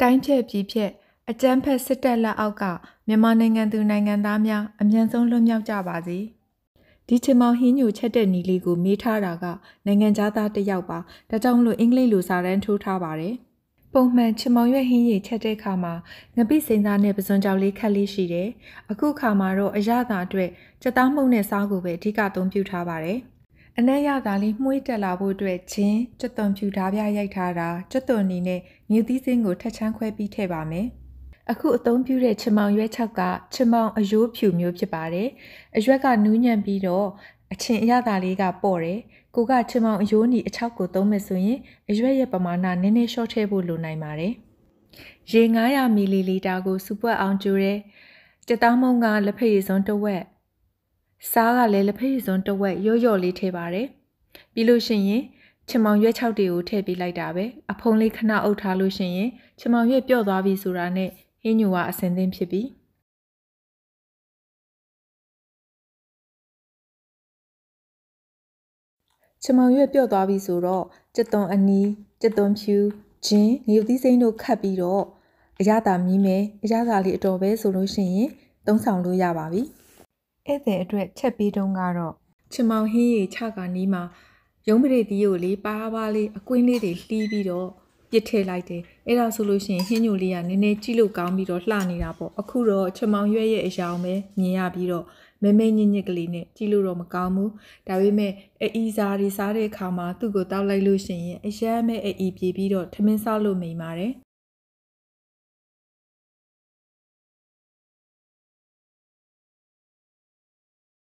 တိုင်းဖြတ်ပြည်ဖြတ်အကြမ်းဖက်စစ်တပ်လက်အောက်ကမြန်မာနိုင်ငံသူနိုင်ငံသားများအမြန်ဆုံးလွတ်မြောက်ကြပါစေဒီချင်မောင်ဟင်းညိုချက်တဲ့နီလေးကိုမေးထားတာကနိုင်ငံသားတစ်ယောက်ပါဒါကြောင့်မလို့အင်္ဂလိပ်လိုစာတန်းထိုးထားပါတယ်ပုံမှန်ချင်မောင်ရွက်ဟင်းရည်ချက်တဲ့ခါမှာငပိစိန်သားနဲ့ပစွန်ကြောက်လေးခတ်လေးရှိတယ်။အခုခါမှာတော့အရသာအတွက်စက်သားမှုန့်နဲ့စားကိုပဲအဓိကအသုံးပြုထားပါတယ်။ အနက်ရသာလေးမှုေးတက်လာဖို့အတွက်ချင်းကျွတ်သွန်ဖြူဓားပြရိုက်ထားတာကျွတ်သွန်နီနဲ့မြူသီးစင်းကိုထက်ချမ်းခွဲပြီးထည့်ပါမယ်။အခုအသုံးပြုတဲ့ချင်မောင်ရွက်ချောက်ကချင်မောင်အယိုးဖြူမျိုးဖြစ်ပါတယ်။အရွက်ကနူးညံ့ပြီးတော့အချင်းအရသာလေးကပေါ့တယ်။ကိုကချင်မောင်အယိုးနီအချောက်ကိုသုံးမယ်ဆိုရင်အရွက်ရဲ့ပမာဏနည်းနည်းလျှော့ထည့်ဖို့လိုနိုင်ပါတယ်။ရေ900မီလီလီတာကိုစူပွက်အောင်ကျိုးတယ်။ကြက်သားမုံကလက်ဖက်ရည်စွန်းတစ်ဝက် စားကလည်းလက်ဖက်ရည်စွန်းတစ်ဝက်ရော့ရော့လေးထည့်ပါတယ်။ပြီးလို့ရှိရင်ချင်မောင်ရွက်6တွေကိုထည့်ပေးလိုက်တာပဲအဖုံးလေးခဏအုပ်ထားလို့ရှိရင်ချင်မောင်ရွက်ပြော့သွားပြီဆိုတာနဲ့ဟင်းညူကအစင်သင်းဖြစ်ပြီချမောင်ရွက်ပြော့သွားပြီဆိုတော့ကြက်သွန်အနီးကြက်သွန်ဖြူဂျင်းငရုတ်သီးစိမ့်တို့ခတ်ပြီးတော့အရသာမြည်မယ်အရသာလေးအတော်ပဲဆိုလို့ရှိရင်သုံးဆောင်လို့ရပါပြီ ဧည့်သည်အတွက်ချက်ပြီးတုန်းကတော့ချမောင်ဟင်းရီချကနီးမှာရုံးပရိသီးကိုလေးပါးပါးလေးအကွင်းလေးတွေလှီးပြီးတော့ပြစ်ထည့်လိုက်တယ်အဲ့ဒါဆိုလို့ရှိရင်ဟင်းညိုလေးကနည်းနည်းကြည့်လို့ကောင်းပြီးတော့လှနေတာပေါ့အခုတော့ချမောင်ရွက်ရဲ့အယောင်ပဲမြင်ရပြီးတော့မဲမဲညစ်ညစ်ကလေးနဲ့ကြည့်လို့တော့မကောင်းဘူးဒါပေမဲ့အီစားတွေစားတဲ့အခါမှာသူ့ကိုတောက်လိုက်လို့ရှိရင်အရမ်းမဲအီပြေပြီးတော့ထမင်းစားလို့မိန်ပါတယ်